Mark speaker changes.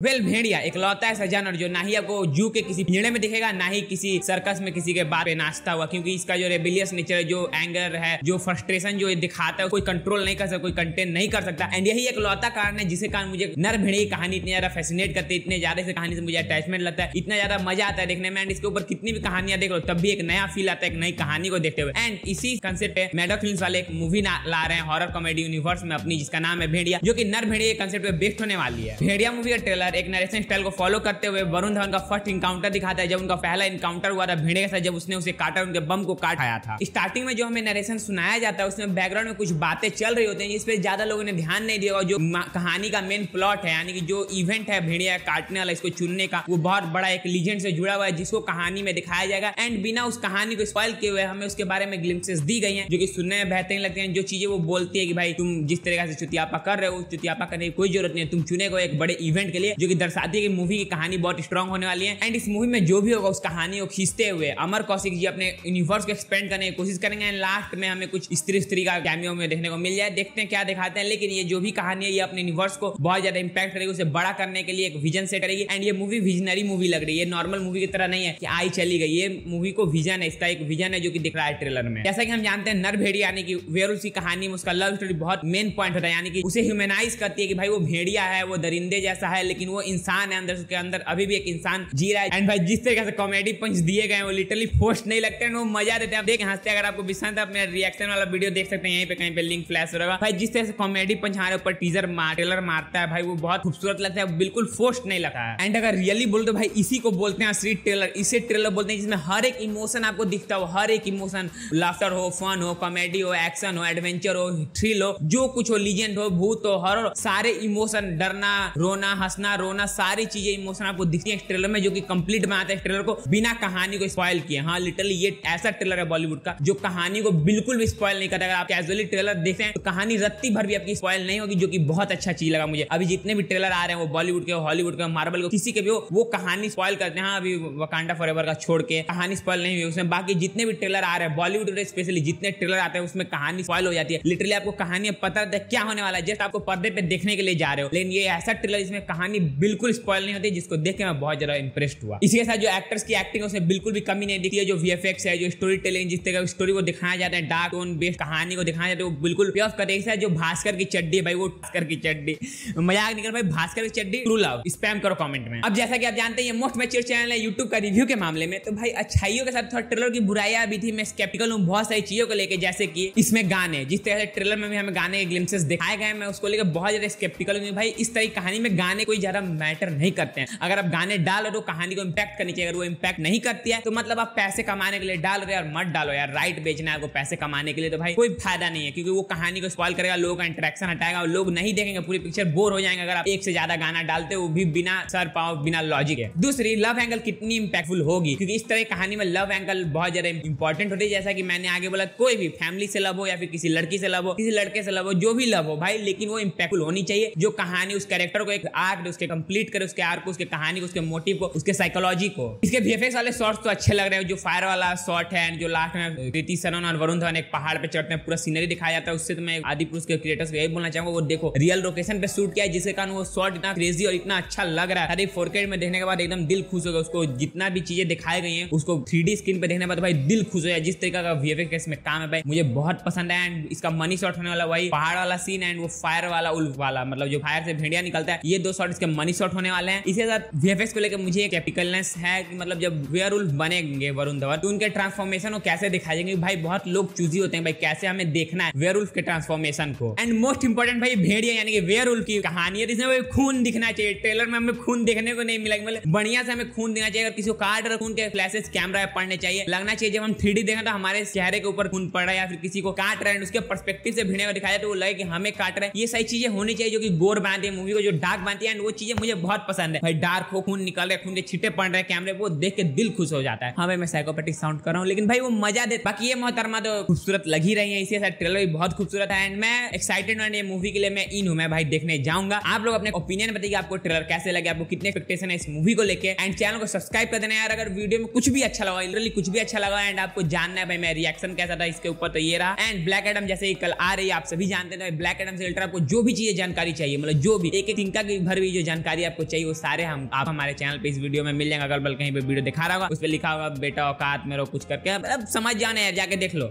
Speaker 1: Well भेड़िया एक लौता ऐसा जानवर जो ना ही आपको जू के किसी पिंजड़े में दिखेगा, ना ही किसी सर्कस में किसी के बात पे नाचता हुआ, क्योंकि इसका जो रेबिलियस नेचर है, जो एंगर है, जो फ्रस्ट्रेशन जो ये दिखाता है, कोई कंट्रोल नहीं कर सकता, कोई कंटेंट नहीं कर सकता। एंड यही एक लौता कारण है जिसके कारण मुझे नर भेड़िया की कहानी इतनी ज़्यादा फैसिनेट करती है, इतने ज़्यादा से कहानी से मुझे अटैचमेंट लगता है, इतना ज़्यादा मज़ा आता है देखने में। एंड इसके ऊपर कितनी भी कहानियाँ देख लो, तब भी एक नया फील आता है, एक नई कहानी को देखते हुए। एंड इसी कंसेप्ट पे मेडा फ़िल्म वाले एक मूवी ला रहे हैं हॉरर कॉमेडी यूनिवर्स में अपनी, जिसका नाम है भेड़िया, जो कि नर भेड़िया कंसेप्ट बेस्ट होने वाली है। भेड़िया मूवी का ट्रेलर एक नरेशन स्टाइल को फॉलो करते हुए वरुण धवन का फ़र्स्ट इनकाउंटर दिखाता है, जब उनका पहला इनकाउंटर हुआ था भेड़े के साथ, जब उसने उसे काटा, उनके बम को काट आया था। स्टार्टिंग में जो हमें नरेशन सुनाया जाता है, उसमें बैकग्राउंड में कुछ बातें चल रही होती है, जिस पे ज़्यादा लोगों ने ध्यान नहीं दिया जो कहानी का मेन प्लॉट है, यानी कि जो इवेंट है भेड़िया काटने वाला, इसको चुनने का, वो बहुत बड़ा एक लीजेंड से जुड़ा हुआ है, जिसको कहानी में दिखाया जाएगा। एंड बिना उस कहानी को स्पॉइल किए हुए हमें उसके बारे में ग्लिम्सेस दी गई हैं, जो कि सुनने में बेहतरीन लगते हैं। जो चीज़ें वो बोलती है कि भाई, तुम जिस तरीके से चुतियापा कर रहे हो, चुतियापा करने की कोई ज़रूरत नहीं है, तुम चुने को एक बड़े इवेंट के लिए जो कि दर्शाती है कि मूवी की कहानी बहुत स्ट्रॉन्ग होने वाली है। एंड इस मूवी में जो भी होगा, उस कहानी को खींचते हुए अमर कौशिक जी अपने यूनिवर्स को एक्सपेंड करने की कोशिश करेंगे। एंड लास्ट में हमें कुछ स्त्री स्त्री का कैमियो में देखने को मिल जाए। देखते हैं क्या दिखाते हैं। लेकिन ये जो भी कहानी है, ये अपने यूनिवर्स को बहुत ज़्यादा इंपैक्ट करेगी। उसे बड़ा करने के लिए एक विजन सेट करेगी। एंड ये मूवी विजनरी मूवी लग रही है। नॉर्मल मूवी की तरह नहीं है कि आई चली गई। ये मूवी को विजन है। इसका एक विजन है जो कि दिख रहा है ट्रेलर में। जैसा कि हम जानते हैं, नर भेड़िया यानी कि वेरुल की कहानी में उसका लव स्टोरी बहुत मेन पॉइंट होता है। यानी कि उसे ह्यूमेनाइज करती है कि भाई वो भेड़िया है, वो दरिंदे जैसा है, लेकिन वो इंसान है अंदर उसके अंदर अभी भी एक इंसान जी रहा है। एंड भाई, जिस तरीके से कॉमेडी पंच दिए गए वो लिटरली फोस्ट नहीं लगते हैं, वो मज़ा देते हैं। देख हँसते अगर आपको विश्वास है अपने रिएक्शन वाला वीडियो देख सकते हैं, यहीं पे कहीं पे लिंक फ्लैश होगा। भाई, जिस तरह से कॉमेडी पंच हमारे ऊपर टीजर ट्रेलर मारता है, भाई, वो बहुत खूबसूरत लगता है बिल्कुल फोस्ट नहीं लगता है। एंड अगर रियली बोल तो भाई, इसी को बोलते हैं असली ट्रेलर इसे ट्रेलर बोलते हैं, जिसमें हर एक इमोशन आपको दिखता हो, हर एक इमोशन लाफ्टर हो फन हो कॉमेडी हो एक्शन हो एडवेंचर हो थ्रिल हो, जो कुछ हो लीजेंड हो, भूत हो हर सारे इमोशन डरना, रोना, हंसना रोना, सारी चीज़ें इमोशन आपको दिखती है ट्रेलर में, जो कि कंप्लीट बनाते हैं ट्रेलर को, बिना कहानी को स्पॉइल किए। हाँ लिटरली ये ऐसा ट्रेलर है बॉलीवुड का, जो कहानी को बिल्कुल भी स्पॉइल नहीं करता। अगर आप कैजुअली ट्रेलर देखते हैं तो कहानी रत्ती भर भी आपकी स्पॉइल नहीं होगी, जो कि बहुत अच्छा चीज़ लगा मुझे। अभी जितने भी ट्रेलर आ रहे हैं, वो बॉलीवुड के हॉलीवुड के मार्बल को, किसी के भी वो कहानी स्पॉइल करते हैं। हाँ अभी वकांडा फॉर का छोड़ के कहानी स्पॉइल नहीं हुई उसमें। बाकी जितने भी ट्रेलर आ रहे हैं बॉलीवुड में स्पेशली जितने ट्रेलर आते हैं, उसमें कहानी स्पॉइल हो जाती है। लिटरली आपको कहानी पता रहता है क्या होने वाला है। जस्ट आपको पर्दे पे देखने के लिए जा रहे हो। लेकिन ये ऐसा ट्रेलर जिसमें कहानी बिल्कुल स्पॉइल नहीं होती, जिसको देख के मैं बहुत ज़्यादा इंप्रेस्ड हुआ। इसके साथ जो एक्टर्स की एक्टिंग है, उसमें बिल्कुल भी कमी नहीं दिखती है। जो वीएफएक्स है, जो स्टोरी टेलिंग जिस तरह स्टोरी को दिखाया जाता है डार्क टोन बेस्ड कहानी को दिखाया जाता है, वो बिल्कुल प्योर करे। है जो भास्कर की चड्डी भाई, वो भास्कर की चड्डी। मज़ाक निकल भाई, भास्कर की चड्डी ट्रू लव स्पैम करो कमेंट में। अब जैसा कि आप जानते हैं मोस्ट मैच्योर चैनल है यूट्यूब का रिव्यू के मामले में। तो भाई, अच्छाइयों के साथ थोड़ा ट्रेलर की बुराइयाँ भी थी। मैं स्केप्टिकल हूँ बहुत सारी चीज़ों को लेकर जैसे कि इसमें गाने। जिस तरह से ट्रेलर में भी हमें गाने के ग्लिम्सेस दिखाए गए मैं उसको लेकर बहुत ज़्यादा स्केप्टिकल हूँ भाई, इस तरह कहानी में गाने कोई ज़्यादा मैटर नहीं करते हैं। अगर आप गाने डालो तो कहानी को इम्पैक्ट करनी चाहिए अगर वो इम्पैक्ट नहीं करती है तो मतलब आप पैसे कमाने के लिए डाल रहे और मत डालो यार। राइट बेचना है आपको पैसे कमाने के लिए तो भाई कोई फ़ायदा नहीं है, क्योंकि वो कहानी को स्पॉइल करेगा, लोगों का इंटरेक्शन हटाएगा और लोग नहीं देखेंगे, पूरी पिक्चर बोर हो जाएँगे अगर आप एक से ज़्यादा गाना डालते हो भी बिना सर पाओ बिना लॉजिक है दूसरी लव एंगल कितनी इंपैक्टफुल होगी, क्योंकि इस तरह कहानी में लव एंगल बहुत ज़्यादा इंपॉर्टेंट होती है। जैसा कि मैंने आगे बोला, कोई भी फैमिली से लव हो या फिर किसी लड़की से लव हो, किसी लड़के से लव हो, जो भी लव हो भाई, लेकिन वो इंपैक्टफुल होनी चाहिए। जो कहानी, उस कैरेक्टर को एक आर्क उसके कंप्लीट करे, उसके आर्क को, उसके कहानी को, उसके मोटिव को, उसके साइकोलॉजी को। इसके वीएफएक्स वाले शॉर्ट्स तो अच्छे लग रहे हैं। जो फायर वाला शॉट है, जो लास्ट में कृति सनन और वरुण धवन एक पहाड़ पे चढ़ते हैं, पूरा सीनरी दिखाया जाता है। उससे तो मैं आदि पुरुष के क्रिएटर्स को यही बोलना चाहूँगा, वो देखो रियल लोकेशन पे शूट किया है, जिसके कारण वो शॉट इतना क्रेजी और इतना अच्छा लग रहा है। अरे फोर में देखने के बाद एकदम दिल खुश हो गया। उसको जितना भी चीज़ें दिखाई गई है, उसको थ्री स्क्रीन पे देखने के बाद भाई दिल खुश हो जाए जिस तरीके का वीएफएक्स में काम है भाई, मुझे बहुत पसंद है। एंड इसका मनी शॉट होने वाला वही पहाड़ वाला सीन एंड वो फायर वाला उल्फ वाला मतलब जो फायर से भेड़िया निकलता है, ये दो शॉट इसके मनी शॉट होने वाले हैं। इसके साथ वीएफएक्स को लेकर मुझे एक एपिकलनेस है कि मतलब जब वेयर उल्फ बनेंगे वरुण धवन तो उनके ट्रांसफॉर्मेशन को कैसे दिखाई जाएँगे भाई बहुत लोग चूजी होते हैं, भाई कैसे हमें देखना है वेयर के ट्रांसफॉर्मेशन को। एंड मोस्ट इंपोर्टेंट भाई भेड़िया, यानी कि वेयर की कहानी है भाई खून दिखना चाहिए। ट्रेलर में हमें खून देखने को नहीं मिला मतलब बढ़िया से हमें खून देना चाहिए। अगर किसी को काट रहे खून के फ्लैशेस कैमरा पड़ने चाहिए। लगना चाहिए जब हम थ्री देखें तो हमारे चेहरे के ऊपर खून पड़ रहा है या फिर किसी को काट रहे हैं, उसके परस्पेक्टिव से भिड़े दिखाया तो वो लगे कि हमें काट रहे हैं। ये सही चीज़ें होनी चाहिए जो कि गोर बांधती है, मूवी को जो डार्क बांधती है वो चीज़ें मुझे बहुत पसंद है। भाई डार्क हो, खून निकल रहे खून के छिटे पड़ रहे कैमरे वो देख के दिल खुश हो जाता है। हाँ भाई, मैं साइकोपेटिक साउंड कर रहा हूँ, लेकिन भाई वो मज़ा दे, बाकी ये मोहतरमा तो खूबसूरत लग ही रही है, इसी साथ ट्रेलर भी बहुत खूबसूरत है। एंड मैं एक्साइटेड हूँ, ये मूवी के लिए मैं इन हूँ, मैं भाई देखने जाऊँगा। आप लोग अपने ओपिनियन बताइए, आपको ट्रेलर कैसे लगे, आपको कितने एक्सपेक्टेशन है इस मूवी को लेकर एंड चैनल को सब्सक्राइब कर देना यार, अगर वीडियो में कुछ भी अच्छा लगा लिटरली कुछ भी अच्छा लगा एंड आपको जानना है भाई मैं रिएक्शन कैसा था, इसके ऊपर तो ये रहा। एंड ब्लैक एडम जैसे कल आ रही है, आप सभी जानते हैं ब्लैक एडम से रिलेटेड आपको जो भी चीज़ें, जानकारी चाहिए मतलब जो भी एक एक तिनका की भर भी जो जानकारी आपको चाहिए, वो सारे हम, आप हमारे चैनल पे इस वीडियो में मिल जाएँगे। अगर बल कहीं पे वीडियो दिखा रहा होगा, उस पर लिखा होगा, बेटा औकात मेरा कुछ करके, अब समझ जाने यार जाके देख लो।